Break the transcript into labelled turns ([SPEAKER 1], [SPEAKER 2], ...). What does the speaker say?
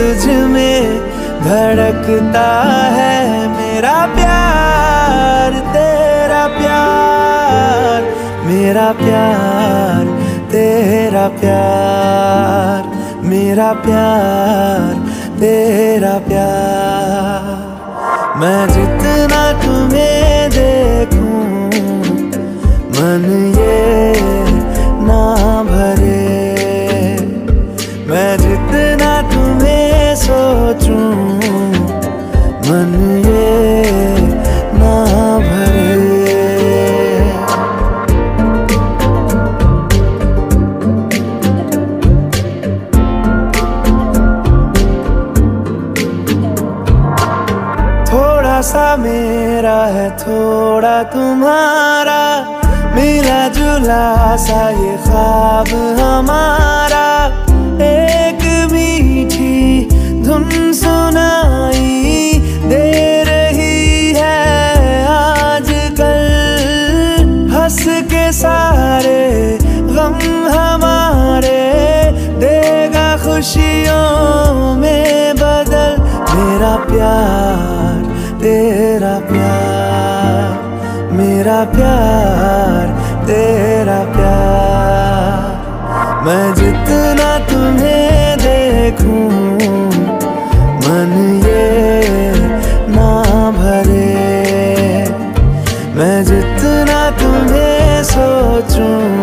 [SPEAKER 1] तुझ में धड़कता है मेरा प्यार, तेरा प्यार, मेरा प्यार, तेरा प्यार, मेरा प्यार, तेरा प्यार। मैं जितना तुम्हें देखूँ, मन ये ना भरे। मैं जितना सोचूं, मन ये ना भरे। थोड़ा सा मेरा है, थोड़ा तुम्हारा, मिला जुला सा ये ख्वाब हमारा। खुशियों में बदल मेरा प्यार, तेरा प्यार, मेरा प्यार, तेरा प्यार। मैं जितना तुम्हें देखूँ, मन ये ना भरे। मैं जितना तुम्हें सोचूं